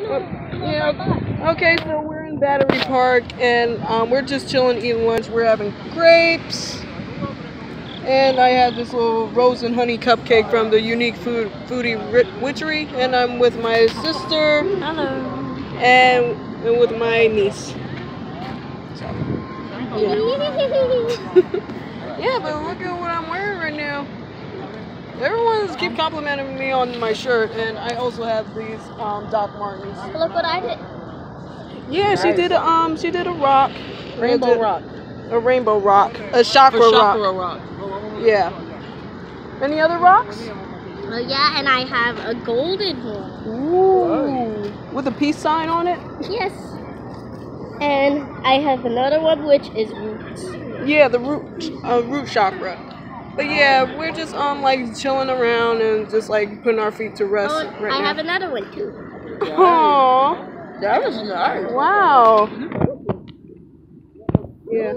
Yeah. Okay, so we're in Battery Park and um, we're just chilling, eating lunch. We're having grapes. And I had this little rose and honey cupcake from the Unique Food Foodie Ri- Witchery. And I'm with my sister Hello. and, and with my niece. Yeah. yeah, but look at what I'm wearing right now. Everyone's keep complimenting me on my shirt, and I also have these um, Doc Martens. Look what I did. Yeah, she did a um, she did a rock, Rainbow Did Rock. a rainbow rock, a chakra, Or rock. Chakra Rock. Yeah. Any other rocks? Oh yeah, and I have a golden one. Ooh, with a peace sign on it. Yes. And I have another one which is roots. Yeah, the root, uh, root chakra. But yeah, we're just um like chilling around and just like putting our feet to rest Oh, right I now. have another one too. Aww, That was nice. wow. Yeah.